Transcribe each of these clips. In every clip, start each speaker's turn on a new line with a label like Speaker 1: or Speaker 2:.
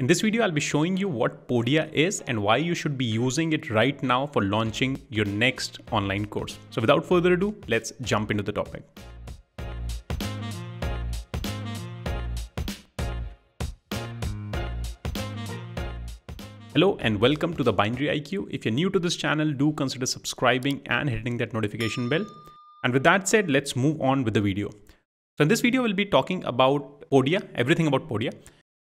Speaker 1: In this video, I'll be showing you what Podia is and why you should be using it right now for launching your next online course. So without further ado, let's jump into the topic. Hello and welcome to the Binary IQ. If you're new to this channel, do consider subscribing and hitting that notification bell. And with that said, let's move on with the video. So in this video, we'll be talking about Podia, everything about Podia.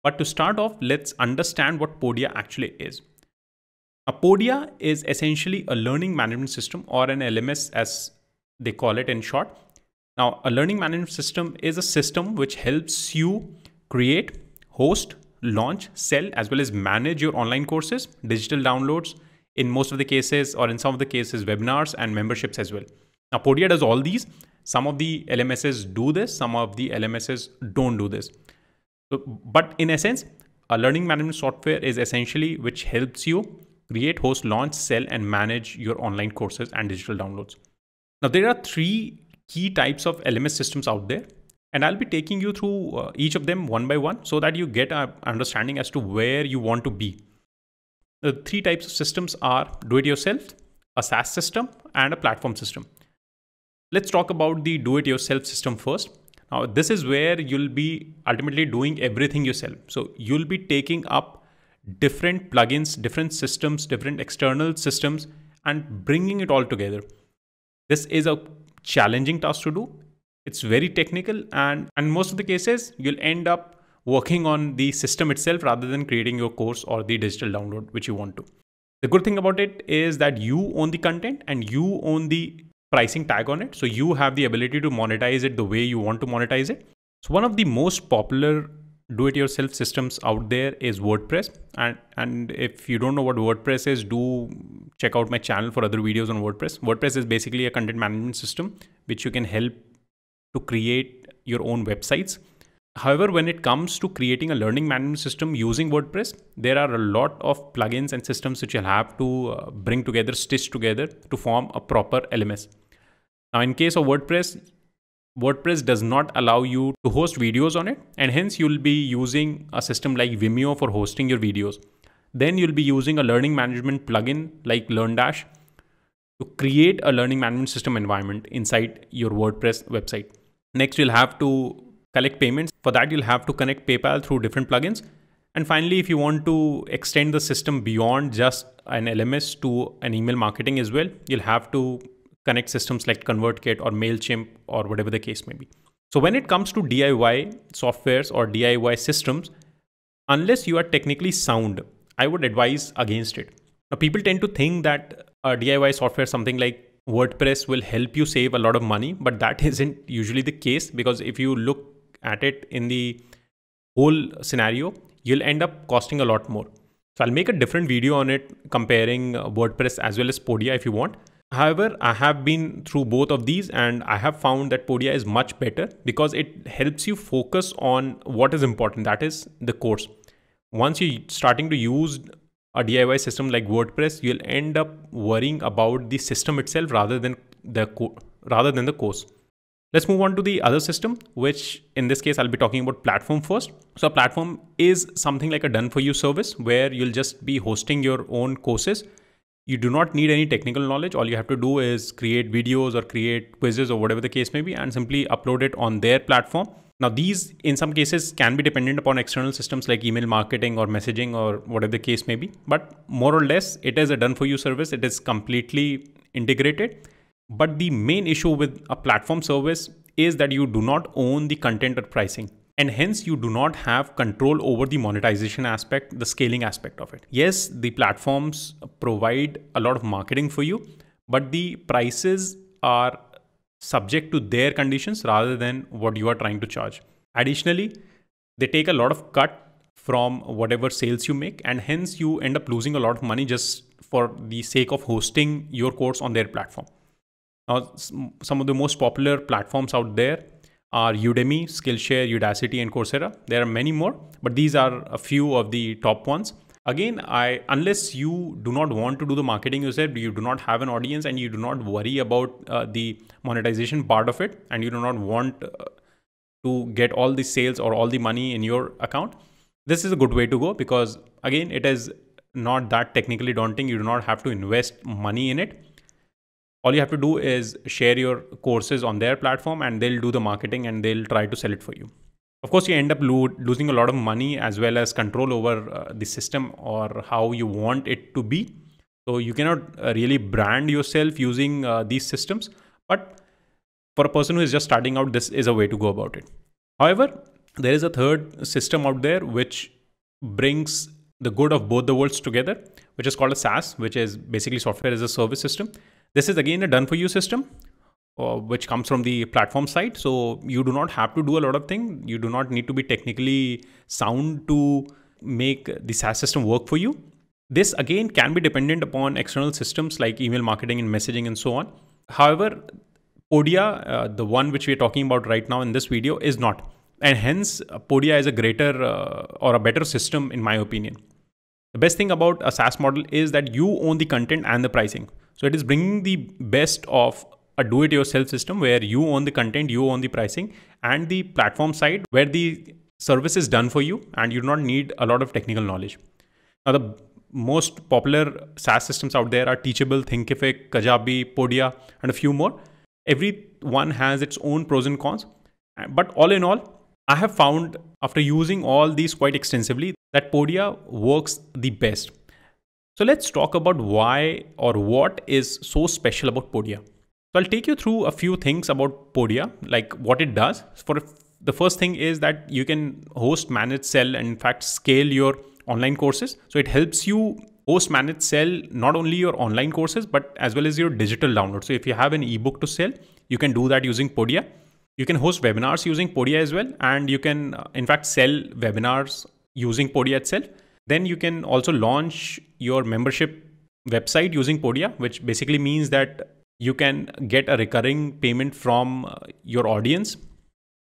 Speaker 1: But to start off, let's understand what Podia actually is. A Podia is essentially a learning management system or an LMS as they call it in short. Now, a learning management system is a system which helps you create, host, launch, sell, as well as manage your online courses, digital downloads, in most of the cases, or in some of the cases, webinars and memberships as well. Now, Podia does all these some of the LMSs do this, some of the LMSs don't do this. But in essence, a learning management software is essentially which helps you create, host, launch, sell, and manage your online courses and digital downloads. Now, there are three key types of LMS systems out there, and I'll be taking you through uh, each of them one by one so that you get an understanding as to where you want to be. The three types of systems are do it yourself, a SaaS system, and a platform system. Let's talk about the do-it-yourself system first. Now, this is where you'll be ultimately doing everything yourself. So you'll be taking up different plugins, different systems, different external systems, and bringing it all together. This is a challenging task to do. It's very technical, and in most of the cases, you'll end up working on the system itself rather than creating your course or the digital download which you want to. The good thing about it is that you own the content and you own the pricing tag on it. So you have the ability to monetize it the way you want to monetize it. So one of the most popular do-it-yourself systems out there is WordPress. And, and if you don't know what WordPress is, do check out my channel for other videos on WordPress. WordPress is basically a content management system which you can help to create your own websites. However, when it comes to creating a learning management system using WordPress, there are a lot of plugins and systems which you'll have to uh, bring together, stitch together to form a proper LMS. Now, in case of WordPress, WordPress does not allow you to host videos on it, and hence you'll be using a system like Vimeo for hosting your videos. Then you'll be using a learning management plugin like LearnDash to create a learning management system environment inside your WordPress website. Next, you'll have to collect payments. For that, you'll have to connect PayPal through different plugins. And finally, if you want to extend the system beyond just an LMS to an email marketing as well, you'll have to connect systems like ConvertKit or MailChimp or whatever the case may be. So when it comes to DIY softwares or DIY systems, unless you are technically sound, I would advise against it. Now, people tend to think that a DIY software, something like WordPress will help you save a lot of money, but that isn't usually the case because if you look at it in the whole scenario, you'll end up costing a lot more. So I'll make a different video on it comparing uh, WordPress as well as Podia if you want. However, I have been through both of these and I have found that Podia is much better because it helps you focus on what is important, that is the course. Once you're starting to use a DIY system like WordPress, you'll end up worrying about the system itself rather than the rather than the course. Let's move on to the other system, which in this case, I'll be talking about platform first. So a platform is something like a done for you service where you'll just be hosting your own courses you do not need any technical knowledge. All you have to do is create videos or create quizzes or whatever the case may be and simply upload it on their platform. Now, these in some cases can be dependent upon external systems like email marketing or messaging or whatever the case may be. But more or less, it is a done for you service. It is completely integrated. But the main issue with a platform service is that you do not own the content or pricing and hence you do not have control over the monetization aspect, the scaling aspect of it. Yes, the platforms provide a lot of marketing for you, but the prices are subject to their conditions rather than what you are trying to charge. Additionally, they take a lot of cut from whatever sales you make and hence you end up losing a lot of money just for the sake of hosting your course on their platform. Now, some of the most popular platforms out there are Udemy, Skillshare, Udacity, and Coursera. There are many more, but these are a few of the top ones. Again, I unless you do not want to do the marketing yourself, you do not have an audience, and you do not worry about uh, the monetization part of it, and you do not want uh, to get all the sales or all the money in your account, This is a good way to go because again, it is not that technically daunting. You do not have to invest money in it. All you have to do is share your courses on their platform and they'll do the marketing and they'll try to sell it for you. Of course, you end up lo- losing a lot of money as well as control over uh, the system or how you want it to be. So you cannot uh, really brand yourself using uh, these systems. But for a person who is just starting out, this is a way to go about it. However, there is a third system out there which brings the good of both the worlds together, which is called a SaaS, which is basically software as a service system. This is again a done for you system uh, which comes from the platform side. So you do not have to do a lot of things. You do not need to be technically sound to make the SaaS system work for you. This again can be dependent upon external systems like email marketing and messaging and so on. However, Podia, uh, the one which we are talking about right now in this video, is not. And hence, Podia is a greater uh, or a better system in my opinion. The best thing about a SaaS model is that you own the content and the pricing. So it is bringing the best of a do it yourself system where you own the content, you own the pricing, and the platform side where the service is done for you and you do not need a lot of technical knowledge. Now, the most popular SaaS systems out there are Teachable, Thinkific, Kajabi, Podia, and a few more. Every one has its own pros and cons. But all in all, I have found after using all these quite extensively that Podia works the best. So let's talk about why or what is so special about Podia. So I'll take you through a few things about Podia, like what it does. For the first thing is that you can host, manage, sell, and in fact scale your online courses. So it helps you host, manage, sell not only your online courses but as well as your digital download. So if you have an ebook to sell, you can do that using Podia. You can host webinars using Podia as well, and you can uh, in fact sell webinars using Podia itself. Then you can also launch your membership website using Podia, which basically means that you can get a recurring payment from uh, your audience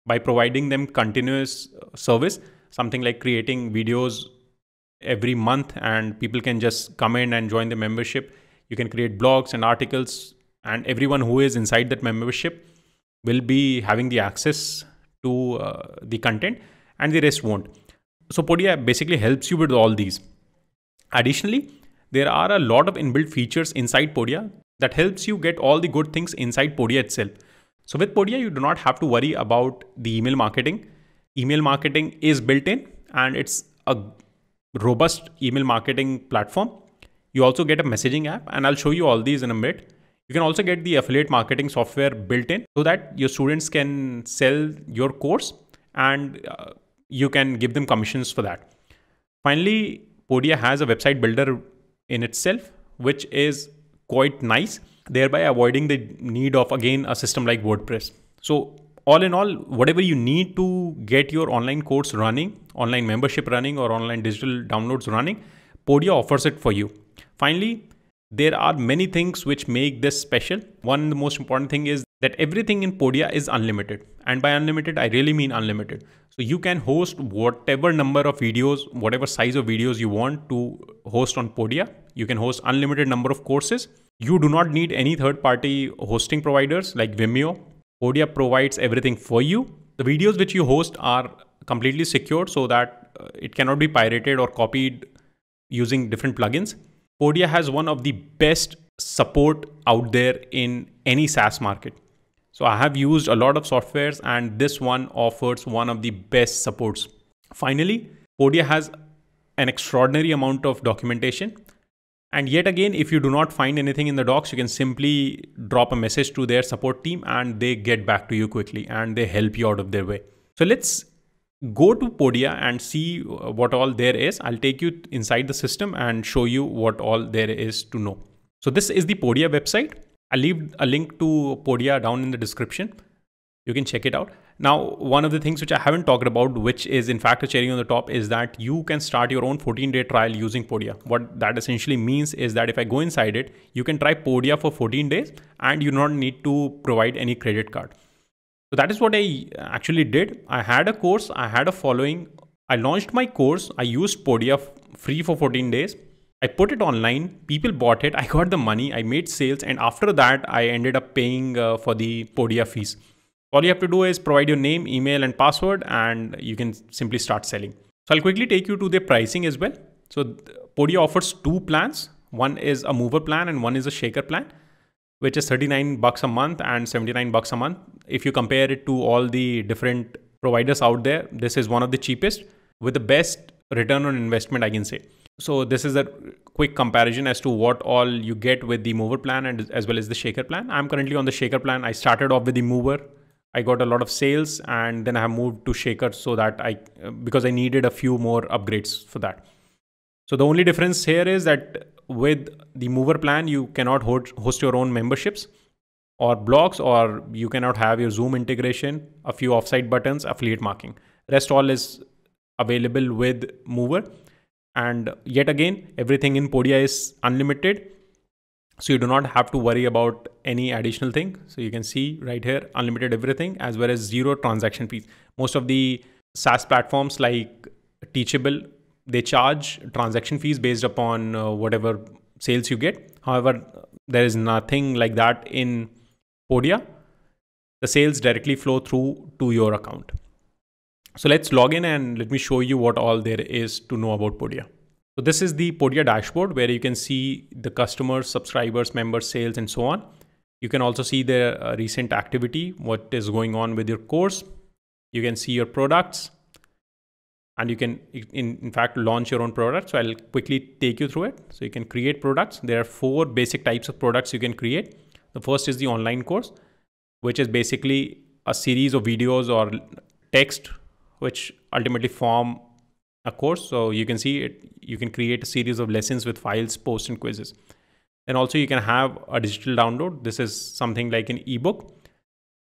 Speaker 1: by providing them continuous uh, service something like creating videos every month and people can just come in and join the membership. You can create blogs and articles and everyone who is inside that membership will be having the access to uh, the content and the rest won't so podia basically helps you with all these additionally there are a lot of inbuilt features inside podia that helps you get all the good things inside Podia itself. So with Podia, you do not have to worry about the email marketing. Email marketing is built in and it's a robust email marketing platform. You also get a messaging app and I'll show you all these in a minute. You can also get the affiliate marketing software built in so that your students can sell your course and uh, you can give them commissions for that. Finally, Podia has a website builder in itself, which is quite nice, thereby avoiding the need of again a system like WordPress. So all in all, whatever you need to get your online course running, online membership running, or online digital downloads running, Podia offers it for you. Finally, there are many things which make this special. One, the most important thing is that everything in Podia is unlimited. And by unlimited, I really mean unlimited. So you can host whatever number of videos, whatever size of videos you want to host on Podia. You can host unlimited number of courses. You do not need any third party hosting providers like Vimeo. Podia provides everything for you. The videos which you host are completely secured so that uh, it cannot be pirated or copied using different plugins. Podia has one of the best support out there in any SaaS market. So I have used a lot of softwares and this one offers one of the best supports. Finally, Podia has an extraordinary amount of documentation. And yet again, if you do not find anything in the docs, you can simply drop a message to their support team and they get back to you quickly and they help you out of their way. So let's go to Podia and see uh, what all there is. I'll take you inside the system and show you what all there is to know. So this is the Podia website. I'll leave a link to Podia down in the description. You can check it out. Now, one of the things which I haven't talked about, which is in fact a cherry on the top, is that you can start your own 14 day trial using Podia. What that essentially means is that if I go inside it, you can try Podia for 14 days and you do not need to provide any credit card. So that is what I actually did. I had a course, I had a following. I launched my course. I used Podia free for 14 days. I put it online. People bought it. I got the money. I made sales. And after that, I ended up paying uh, for the Podia fees. All you have to do is provide your name, email, and password, and you can simply start selling. So I'll quickly take you to the pricing as well. So Podia offers two plans. One is a mover plan and one is a shaker plan, which is 39 bucks a month and 79 bucks a month. If you compare it to all the different providers out there, this is one of the cheapest with the best return on investment, I can say. So this is a quick comparison as to what all you get with the mover plan and as well as the shaker plan. I'm currently on the shaker plan. I started off with the mover. I got a lot of sales and then I have moved to shaker so that I because I needed a few more upgrades for that. So the only difference here is that with the mover plan you cannot host your own memberships or blogs or you cannot have your Zoom integration, a few offsite buttons, affiliate marketing. Rest all is available with mover and yet again everything in podia is unlimited. So you do not have to worry about any additional thing. So you can see right here unlimited everything as well as zero transaction fees. Most of the saas platforms like teachable they charge transaction fees based upon uh, whatever sales you get. However there is nothing like that in podia. The sales directly flow through to your account so let's log in and let me show you what all there is to know about Podia. So this is the Podia dashboard where you can see the customers, subscribers, members, sales, and so on. You can also see the uh, recent activity, what is going on with your course. You can see your products and you can in, in fact launch your own product. So I'll quickly take you through it. So you can create products. There are four basic types of products you can create. The first is the online course, which is basically a series of videos or text which ultimately form a course. So you can see it, you can create a series of lessons with files, posts, and quizzes. And also you can have a digital download. This is something like an ebook.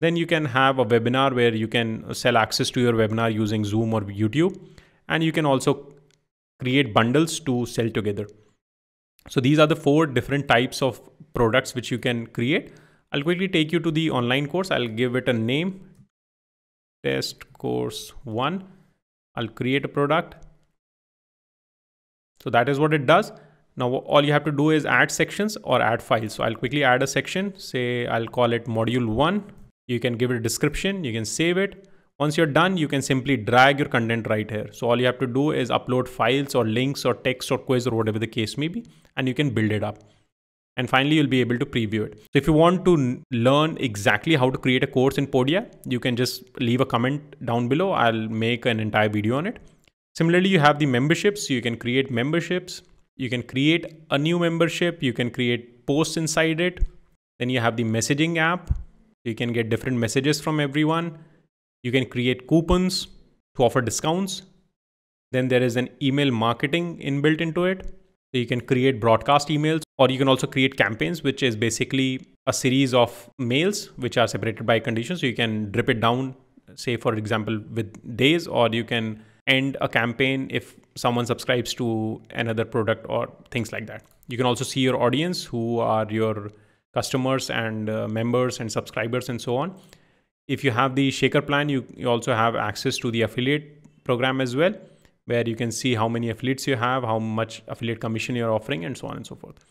Speaker 1: Then you can have a webinar where you can sell access to your webinar using Zoom or YouTube. And you can also create bundles to sell together. So these are the four different types of products which you can create. I'll quickly take you to the online course. I'll give it a name test course one. I'll create a product. So that is what it does. Now all you have to do is add sections or add files. So I'll quickly add a section, say I'll call it module one. You can give it a description, you can save it. Once you're done, you can simply drag your content right here. So all you have to do is upload files or links or text or quiz or whatever the case may be, and you can build it up and finally you'll be able to preview it. So if you want to learn exactly how to create a course in Podia, you can just leave a comment down below. I'll make an entire video on it. Similarly, you have the memberships. You can create memberships. You can create a new membership. You can create posts inside it. Then you have the messaging app. You can get different messages from everyone. You can create coupons to offer discounts. Then there is an email marketing inbuilt into it. So you can create broadcast emails or you can also create campaigns, which is basically a series of mails which are separated by conditions. So you can drip it down, say, for example, with days, or you can end a campaign if someone subscribes to another product or things like that. You can also see your audience who are your customers and uh, members and subscribers and so on. If you have the Shaker plan, you, you also have access to the affiliate program as well, where you can see how many affiliates you have, how much affiliate commission you're offering, and so on and so forth.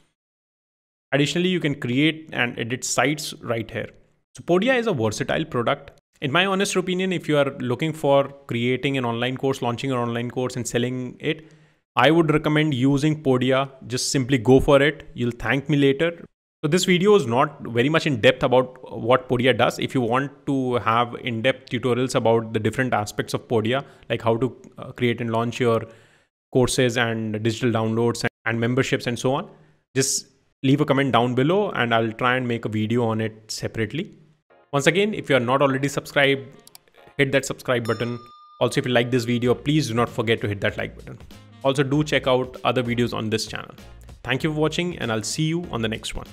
Speaker 1: Additionally, you can create and edit sites right here. So Podia is a versatile product. In my honest opinion, if you are looking for creating an online course, launching an online course and selling it, I would recommend using Podia. Just simply go for it. You'll thank me later. So this video is not very much in depth about what Podia does. If you want to have in-depth tutorials about the different aspects of Podia, like how to uh, create and launch your courses and digital downloads and memberships and so on, just leave a comment down below and I'll try and make a video on it separately. Once again, if you are not already subscribed, hit that subscribe button. Also, if you like this video, please do not forget to hit that like button. Also, do check out other videos on this channel. Thank you for watching and I'll see you on the next one.